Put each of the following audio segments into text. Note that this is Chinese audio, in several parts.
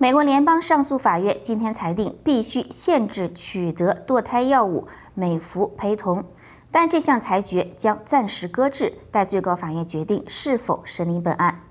美国联邦上诉法院今天裁定，必须限制取得堕胎药物美孚陪同，但这项裁决将暂时搁置，待最高法院决定是否审理本案。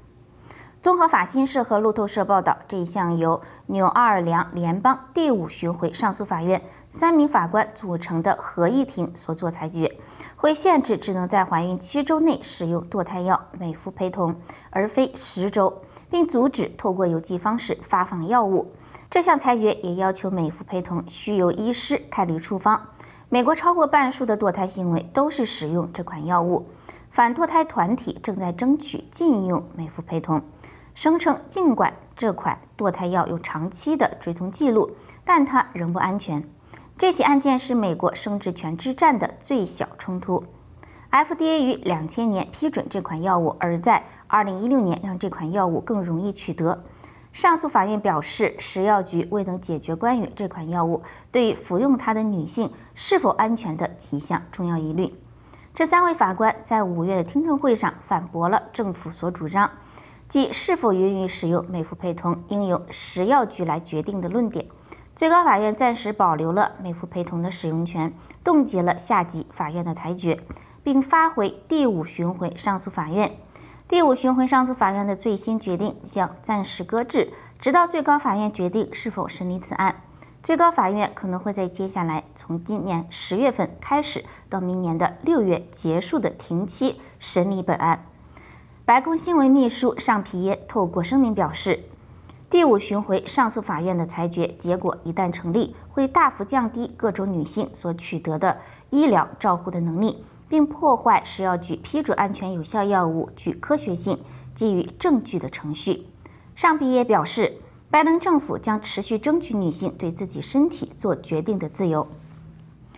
综合法新社和路透社报道，这一项由纽奥尔良联邦第五巡回上诉法院三名法官组成的合议庭所作裁决，会限制只能在怀孕七周内使用堕胎药美孚陪同，而非十周。并阻止透过邮寄方式发放药物。这项裁决也要求美孚陪同需由医师开立处方。美国超过半数的堕胎行为都是使用这款药物。反堕胎团体正在争取禁用美孚陪同，声称尽管这款堕胎药有长期的追踪记录，但它仍不安全。这起案件是美国生殖权之战的最小冲突。FDA 于两千年批准这款药物，而在二零一六年让这款药物更容易取得。上诉法院表示，食药局未能解决关于这款药物对于服用它的女性是否安全的几项重要疑虑。这三位法官在五月的听证会上反驳了政府所主张，即是否允许使用美孚陪同应由食药局来决定的论点。最高法院暂时保留了美孚陪同的使用权，冻结了下级法院的裁决。并发回第五巡回上诉法院。第五巡回上诉法院的最新决定将暂时搁置，直到最高法院决定是否审理此案。最高法院可能会在接下来从今年十月份开始到明年的六月结束的庭期审理本案。白宫新闻秘书尚皮耶透过声明表示，第五巡回上诉法院的裁决结果一旦成立，会大幅降低各种女性所取得的医疗照护的能力。并破坏食药局批准安全有效药物具科学性、基于证据的程序。上皮也表示，拜登政府将持续争取女性对自己身体做决定的自由。